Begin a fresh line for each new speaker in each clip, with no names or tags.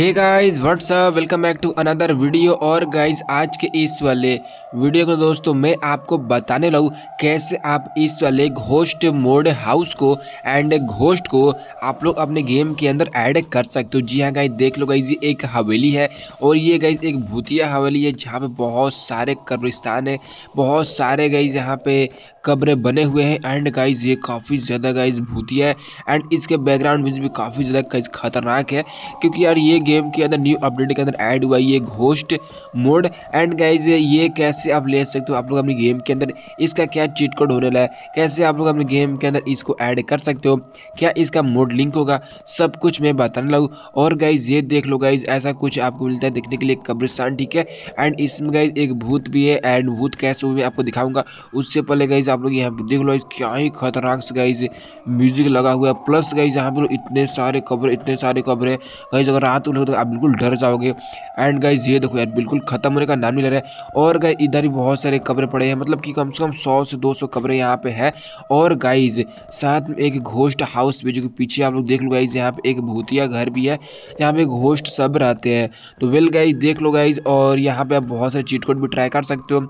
Hey guys what's up welcome back to another video और guys आज के इस वाले वीडियो को दोस्तों, मैं आपको बताने लगूँ कैसे आप इस वाले घोस्ट मोड हाउस को एंड घोस्ट को आप लोग अपने गेम के अंदर ऐड कर सकते हो। जी हाँ गाइस देख लो गाइस ये एक हवेली है और ये गाइस एक भूतिया हवेली है जहाँ पे बहुत सारे कब्रिस्तान है, बहुत सारे गाइस यहाँ पे कब्रें बने हुए हैं। एंड गाइज़ ये काफ़ी ज़्यादा गाइज़ भूतिया है। एंड इसके बैकग्राउंड म्यूज़िक भी काफ़ी ज़्यादा गाइज़ खतरनाक है। क्योंकि यार ये गेम के अंदर न्यू अपडेट के अंदर ऐड हुआ ये घोस्ट मोड एंड गाइज़ ये कैसे आप ले सकते हो? आप लोग अपनी गेम के अंदर इसका क्या चीट कोड होने लगा है? कैसे आप लोग अपने गेम के अंदर इसको ऐड कर सकते हो? क्या इसका मोड लिंक होगा? सब कुछ मैं बताने लगूँ। और गाइज़ ये देख लो गाइज़ ऐसा कुछ आपको मिलता है देखने के लिए कब्रिस्तान, ठीक है? एंड इसमें गाइज़ एक भूत भी है। एंड भूत कैसे हुए आपको दिखाऊँगा। उससे पहले गाइज़ आप लोग यहाँ पे देख लो क्या ही खतरनाक से गाइज़ म्यूज़िक लगा हुआ है। प्लस गाइज़ यहाँ पे इतने सारे कब्र इतने सारे कब्र है। गाइज़ अगर रात को तो आप बिल्कुल डर जाओगे। एंड गाइज़ ये देखो यार, बिल्कुल खत्म होने का नाम नहीं ले रहा है। और गाइज़ इधर भी बहुत सारे कब्रे पड़े हैं। मतलब कि कम से कम सौ से दो सौ कब्रे यहाँ पे है। और गाइज़ साथ में एक घोस्ट हाउस भी जो कि पीछे आप लोग देख लो गाइज़ यहाँ पे एक भूतिया घर भी है, जहाँ पे घोस्ट सब रहते हैं। तो वेल गाइज़ देख लो गाइज़ और यहाँ पे आप बहुत सारे चीट कोड भी ट्राई कर सकते हो।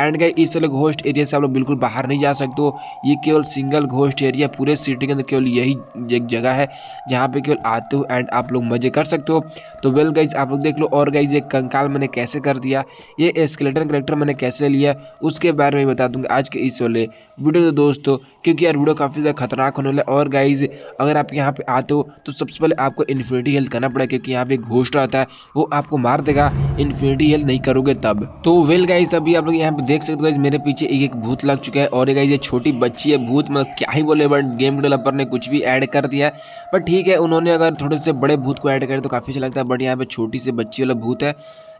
एंड गाइज़ इस वाले घोस्ट एरिया से आप लोग बिल्कुल बाहर नहीं जा सकते हो। ये केवल सिंगल घोस्ट एरिया पूरे सिटी के अंदर केवल यही एक जगह है, जहाँ पे केवल आते हो एंड आप लोग मज़े कर सकते हो। तो वेल गाइज़ आप लोग देख लो और गाइज़ ये कंकाल मैंने कैसे कर दिया, ये एस्केलेटन करेक्टर मैंने कैसे लिया, उसके बारे में बता दूँगा आज के इस वाले वीडियो तो दोस्तों, क्योंकि यार वीडियो काफ़ी ज़्यादा खतरनाक होने वाला और गाइज़ अगर आप यहाँ पे आते हो तो सबसे पहले आपको इन्फिनिटी हेल्थ करना पड़ेगा, क्योंकि यहाँ पे घोस्ट आता है, वो आपको मार देगा। इन्फिनिटी हेल्थ नहीं करोगे तब। तो वेल गाइज़ अभी आप लोग यहाँ पे देख सकते हो मेरे पीछे एक एक भूत लग चुका है और ये ये छोटी बच्ची है, भूत मतलब क्या ही बोले बट गेम डेवलपर ने कुछ भी ऐड कर दिया बट ठीक है, उन्होंने अगर थोड़े से बड़े भूत को ऐड करें तो काफ़ी अच्छा लगता है बट यहाँ पे छोटी सी बच्ची वाला भूत है।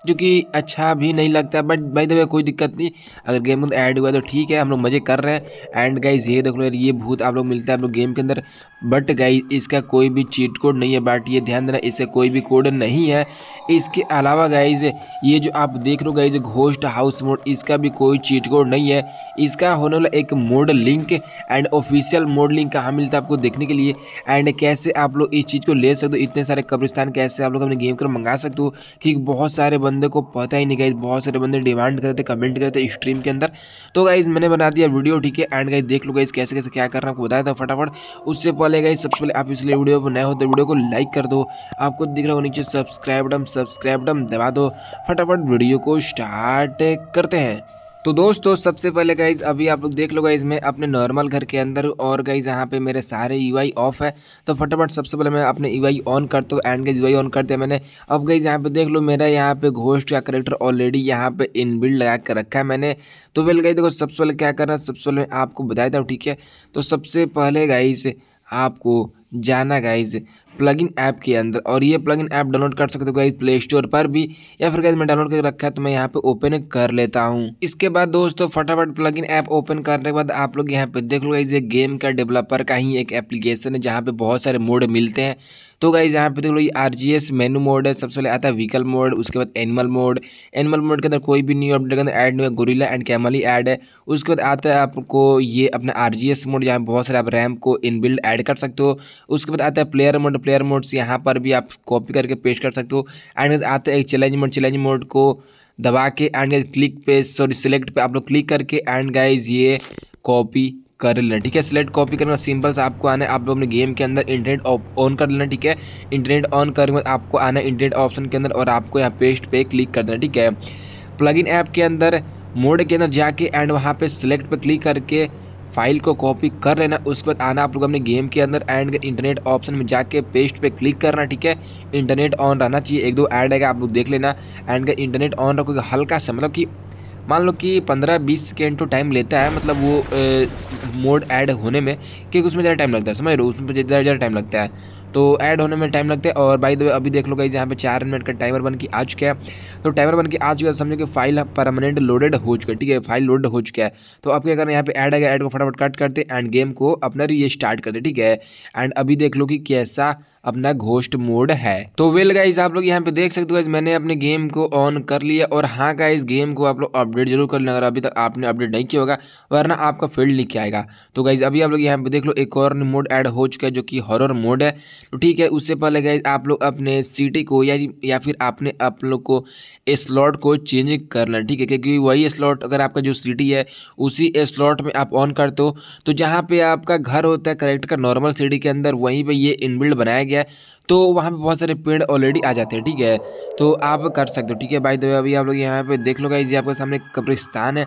जो कि अच्छा भी नहीं लगता बट भाई दबे कोई दिक्कत नहीं। अगर गेम में ऐड हुआ तो ठीक है, हम लोग मज़े कर रहे हैं। एंड गाइज़ ये देख लो यार, ये भूत आप लोग मिलता है आप लोग गेम के अंदर। बट गाइज़ इसका कोई भी चीट कोड नहीं है बट ये ध्यान देना, इससे कोई भी कोड नहीं है। इसके अलावा गाइज़ ये जो आप देख हो गाइज़ घोस्ट हाउस मोड इसका भी कोई चीट कोड नहीं है। इसका होने वाला एक mode link and official mode link कहाँ मिलता है आपको देखने के लिए। एंड कैसे आप लोग इस चीज़ को ले सकते हो? इतने सारे कब्रिस्तान कैसे आप लोग अपने गेम कर मंगा सकते हो? कि बहुत सारे बंदे को पता ही नहीं गाइज़ बहुत सारे बंदे डिमांड करते कमेंट करते स्ट्रीम के अंदर। तो गाइज़ मैंने बना दिया वीडियो ठीक है? एंड गाइज़ देख लो गाइज़ कैसे कैसे क्या करना, आपको बताया था फटाफट। उससे पहले गाइज़ सबसे पहले आप इसलिए वीडियो पर नए हो तो वीडियो को लाइक कर दो। आपको दिख रहा हो नीचे सब्सक्राइब डम सब्सक्राइब डम दबा दो। फटाफट वीडियो को स्टार्ट करते हैं। तो दोस्तों, सबसे पहले गाइज़ अभी आप लोग देख लो गाइज़ मैं अपने नॉर्मल घर के अंदर और गाइज़ यहाँ पे मेरे सारे यू ऑफ़ है। तो फटाफट सबसे पहले मैं अपने यू ऑन करता हूँ एंड गाइज़ यू ऑन करते हैं मैंने। अब गाइज़ यहाँ पे देख लो, मेरा यहाँ पे घोस्ट का करेक्टर ऑलरेडी यहाँ पे इन बिल्ड लगा कर रखा है मैंने। तो वेल गाइज़ देखो, सबसे पहले क्या करना, सबसे पहले मैं आपको बताया था ठीक है? तो सबसे पहले गाइज़ आपको जाना गाइज़ प्लगइन ऐप के अंदर। और ये प्लगइन ऐप डाउनलोड कर सकते हो गाइज़ प्ले स्टोर पर भी, या फिर गाइज़ मैं डाउनलोड करके रखा है तो मैं यहाँ पे ओपन कर लेता हूँ। इसके बाद दोस्तों, फटाफट प्लगइन ऐप ओपन करने के बाद आप लोग यहाँ पे देख लो गाइज़ ये गेम का डेवलपर का ही एक एप्लीकेशन है जहाँ पे बहुत सारे मोड मिलते हैं। तो गाइज़ यहाँ पे देख लो ये R G S menu mode है, सबसे पहले आता है व्हीकल मोड उसके बाद एनिमल मोड एनिमल मोड के अंदर कोई भी न्यू अपडेट के अंदर ऐड नहीं है गोरिल्ला एंड कैमली ऐड है। उसके बाद आता है आपको ये अपना आर जी एस मोड जहाँ बहुत सारे आप रैम को इनबिल्ड ऐड कर सकते हो। उसके बाद आता है प्लेयर मोड प्लेयर मोड से यहाँ पर भी आप कॉपी करके पेस्ट कर सकते हो। एंड आता है चैलेंज मोड चैलेंज मोड को दबा के एंड क्लिक पे सॉरी सिलेक्ट पे आप लोग क्लिक करके एंड गाइज़ ये कॉपी कर लेना, ठीक है? सिलेक्ट कॉपी करना सिंपल से आपको आना है। आप लोग अपने गेम के अंदर इंटरनेट ऑन कर लेना, ठीक है? इंटरनेट ऑन करके आपको आना है इंटरनेट ऑप्शन के अंदर और आपको यहाँ पेस्ट पे क्लिक कर देना, ठीक है? प्लगइन ऐप के अंदर मोड के अंदर जाके एंड वहाँ पे सिलेक्ट पे क्लिक करके फ़ाइल को कॉपी कर लेना, उसके बाद आना आप लोग अपने गेम के अंदर एंड इंटरनेट ऑप्शन में जाके पेस्ट पे क्लिक करना, ठीक है? इंटरनेट ऑन रहना चाहिए, एक दो ऐड आएगा आप लोग देख लेना एंड इंटरनेट ऑन रखोगे हल्का सा मतलब कि, मान लो कि पंद्रह बीस सेकेंड तो टाइम लेता है मतलब वो मोड ऐड होने में, क्योंकि उसमें ज़्यादा टाइम लगता है, समझ लो उसमें ज़्यादा ज़्यादा टाइम लगता है। तो ऐड होने में टाइम लगता है और बाई द अभी देख लो गई यहाँ पे चार मिनट का टाइमर बन के आ चुका है। तो टाइमर बन के आ चुका है समझो कि फ़ाइल परमानेंट लोडेड हो चुका है, ठीक है? फ़ाइल लोड हो चुका है। तो अब क्या करना यहाँ पे ऐड आ गया ऐड को फटाफट कट करते एंड गेम को अपना री स्टार्ट करते ठीक है? एंड अभी देख लो कि कैसा अपना घोस्ट मोड है। तो वेल गाइज़ आप लोग यहाँ पे देख सकते हो मैंने अपने गेम को ऑन कर लिया और हाँ गाइज़ गेम को आप लोग अपडेट ज़रूर कर लें, अगर अभी तक आपने अपडेट नहीं किया होगा, वरना आपका फ़ील्ड लिख के आएगा। तो गाइज़ अभी आप लोग यहाँ पे देख लो, एक और मोड ऐड हो चुका है जो कि हॉरर मोड है। तो ठीक है, उससे पहले गाइज़ आप लोग अपने सिटी को या या फिर आपने आप लोग को स्लॉट को चेंज करना ठीक है? क्योंकि वही स्लॉट अगर आपका जो सिटी है, उसी स्लॉट में आप ऑन करते हो तो जहाँ पे आपका घर होता है करेक्ट का नॉर्मल सिटी के अंदर, वहीं पे ये इनबिल्ड बनाया गया है तो वहाँ पे बहुत सारे पेड़ ऑलरेडी आ जाते हैं, ठीक है? तो आप कर सकते हो, ठीक है? भाई दो अभी आप लोग यहाँ पे देख लो गाइज़ ये आपके सामने कब्रिस्तान है।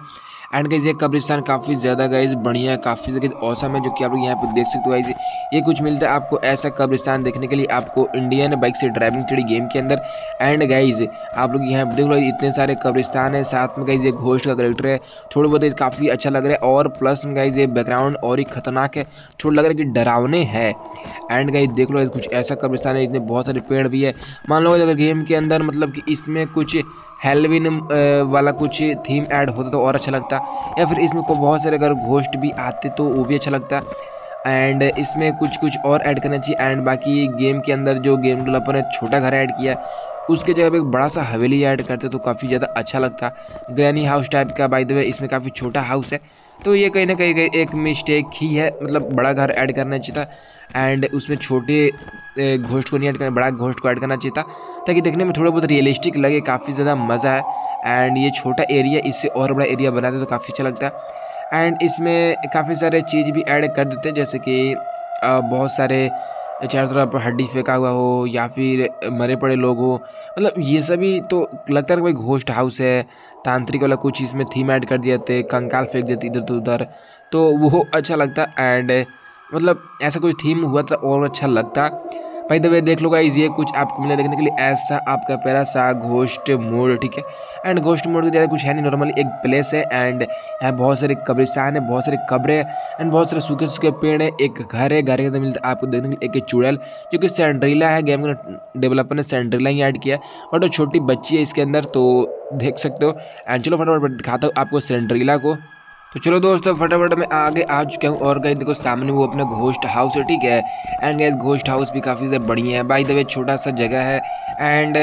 एंड गाइज़ ये कब्रिस्तान काफ़ी ज़्यादा गाइज़ बढ़िया है, काफ़ी ज़्यादा औसम है, जो कि आप लोग यहाँ पे देख सकते हो गाइज़ ये कुछ मिलता है आपको ऐसा कब्रिस्तान देखने के लिए, आपको इंडियन बाइक से ड्राइविंग थ्री गेम के अंदर। एंड गाइज़ आप लोग यहाँ पे देख लो इतने सारे कब्रिस्तान है, साथ में गाइज़ ये घोष का करेक्टर है। थोड़ा बहुत काफ़ी अच्छा लग रहा है, और प्लस गाइज़ ये बैकग्राउंड और ही खतरनाक है। थोड़ा लग रहा है कि डरावने है। एंड गाइज़ देख लो, कुछ ऐसा कब्रिस्तान है, इतने बहुत सारे पेड़ भी है। मान लो, अगर गेम के अंदर मतलब कि इसमें कुछ हेलविन वाला कुछ थीम ऐड होता तो और अच्छा लगता। या फिर इसमें को बहुत सारे अगर घोष्ट भी आते तो वो भी अच्छा लगता। एंड इसमें कुछ कुछ और ऐड करना चाहिए। एंड बाकी गेम के अंदर जो गेम डेवलपर ने छोटा घर ऐड किया, उसके जगह पे एक बड़ा सा हवेली ऐड करते तो काफ़ी ज़्यादा अच्छा लगता। ग्रैनी हाउस टाइप का बाय द वे इसमें काफ़ी छोटा हाउस है। तो ये कहीं ना कहीं एक मिस्टेक ही है। मतलब बड़ा घर ऐड करना चाहिए था। एंड उसमें छोटे घोष्ट को नहीं ऐड करना, बड़ा घोष्ट को ऐड करना चाहिए था, ताकि देखने में थोड़ा बहुत रियलिस्टिक लगे, काफ़ी ज़्यादा मज़ा है, एंड ये छोटा एरिया इससे और बड़ा एरिया बनाते तो काफ़ी अच्छा लगता है। एंड इसमें काफ़ी सारे चीज़ भी ऐड कर देते हैं, जैसे कि बहुत सारे, चारों तरफ़ हड्डी फेंका हुआ हो, या फिर मरे पड़े लोग हो मतलब ये सभी तो लगता है कोई घोस्ट हाउस है, तांत्रिक वाला कुछ इसमें थीम ऐड कर दिए थे, कंकाल फेंक देते इधर तो उधर तो वो अच्छा लगता है, एंड मतलब ऐसा कुछ थीम हुआ था और अच्छा लगता। भाई द वे देख लो गाइज़ ये कुछ आपको मिला देखने के लिए ऐसा आपका प्यारा सा घोस्ट मोड ठीक है? एंड घोस्ट मोड की ज़्यादा कुछ है नहीं नॉर्मली एक प्लेस है एंड यहाँ बहुत सारे कब्रिस्तान है, बहुत सारे कब्रे एंड बहुत सारे सूखे सूखे पेड़ है। एक घर है, घर के अंदर मिलता है आपको देखने के लिए एक चुड़ैल, जो कि सेंड्रीला है गेम के डेवलपर ने सेंड्रीला ही ऐड किया है। और छोटी बच्ची है इसके अंदर तो देख सकते हो। एंड चलो फटाफट दिखाता हूँ आपको सेंड्रीला को। तो चलो दोस्तों, फटाफट मैं आगे आ चुका हूँ और गए देखो, सामने वो अपना घोस्ट हाउस है, ठीक है? एंड गैस घोस्ट हाउस भी काफ़ी ज़्यादा बढ़िया है। बाई द वे छोटा सा जगह है। एंड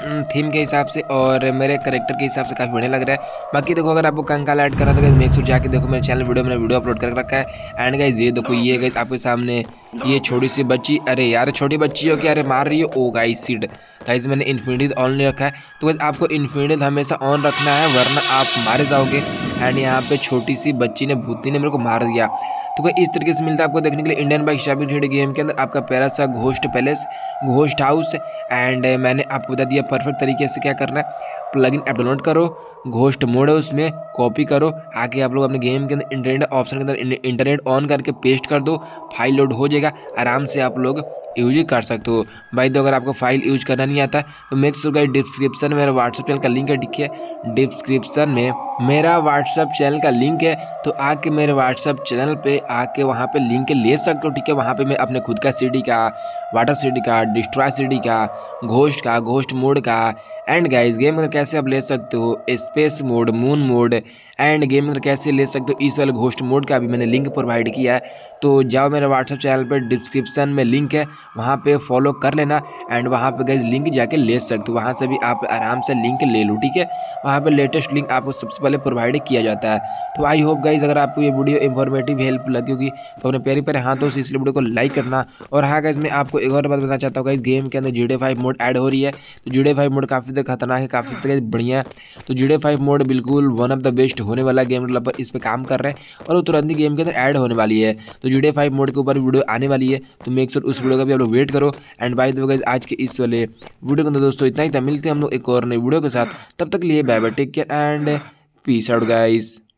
थीम के हिसाब से और मेरे करेक्टर के हिसाब से काफ़ी बढ़िया लग रहा है। बाकी देखो, अगर आपको कंकाल ऐड करा तो मेक श्योर जाके देखो मेरे चैनल वीडियो मैंने वीडियो अपलोड कर रखा है। एंड गाइज़ ये देखो, ये गाइज़ आपके सामने ये छोटी सी बच्ची, अरे यार, छोटी बच्ची हो कि अरे मार रही हो? ओ गाइज़ सीड गाइज़ मैंने इन्फिनिटी ऑन नहीं रखा है। तो गाइज़ आपको इन्फिनिटी हमेशा ऑन रखना है, वरना आप मारे जाओगे। एंड यहाँ पे छोटी सी बच्ची ने, भूतनी ने मेरे को मार दिया। तो कोई इस तरीके से मिलता है आपको देखने के लिए Indian bike shopping three game के अंदर। आपका प्यारा सा ghost palace ghost house and मैंने आपको बता दिया परफेक्ट तरीके से क्या करना है। प्लगइन ऐप डाउनलोड करो घोस्ट मोड है उसमें कॉपी करो आके आप लोग अपने गेम के अंदर इंटरनेट ऑप्शन के अंदर इंटरनेट ऑन करके पेस्ट कर दो फ़ाइल लोड हो जाएगा, आराम से आप लोग यूज़ ही कर सकते हो। भाई तो अगर आपको फ़ाइल यूज़ करना नहीं आता तो मेक श्योर गाइस डिस्क्रिप्शन में मेरा व्हाट्सअप चैनल का लिंक है, ठीक है? डिस्क्रिप्शन में मेरा व्हाट्सअप चैनल का लिंक है तो आके मेरे व्हाट्सअप चैनल पे आके वहाँ पे लिंक ले सकते हो, ठीक है? वहाँ पे मैं अपने खुद का सीडी का वाटर सीडी का डिस्ट्रॉय सीडी का घोष्ट का घोष्ट मोड का एंड गाइस, गेम अंदर कैसे आप ले सकते हो? Space mode, moon mode, and game अंदर कैसे ले सकते हो? इस वाले घोस्ट मोड का भी मैंने लिंक प्रोवाइड किया है। तो जाओ मेरे व्हाट्सअप चैनल पर डिस्क्रिप्शन में लिंक है, वहाँ पे फॉलो कर लेना, एंड वहाँ पे गाइज़ लिंक जाके ले सकते हो। वहाँ से भी आप आराम से लिंक ले लो, ठीक है? वहाँ पे लेटेस्ट लिंक आपको सबसे पहले प्रोवाइड किया जाता है। तो आई होप गाइज़ अगर आपको ये वीडियो इन्फॉर्मेटिव हेल्प लगी होगी तो अपने प्यारे प्यारे हाथों से इसलिए वीडियो को लाइक करना। और हाँ गाइज़ मैं आपको एक और बात बताना चाहता हूँ गाइज़ गेम के अंदर जी मोड ऐड हो रही है। तो जी मोड काफ़ी ज़्यादा खतरनाक है, काफ़ी तरह बढ़िया है। तो जी फाइव मोड बिल्कुल वन ऑफ़ द बेस्ट होने वाला गेम डेवलपर इस पर काम कर रहे हैं। और वो तुरंत ही गेम के अंदर ऐड होने वाली है। तो जी फाइव मोड के ऊपर वीडियो आने वाली है। तो मेक श्योर उस वीडियो का भी आप लोग वेट करो। एंड बाई दो आज के इस वाले वीडियो के अंदर दोस्तों, इतना ही था। मिलते हैं हम लोग एक और नई वीडियो के साथ। तब तक लिए bye bye take care and peace out guys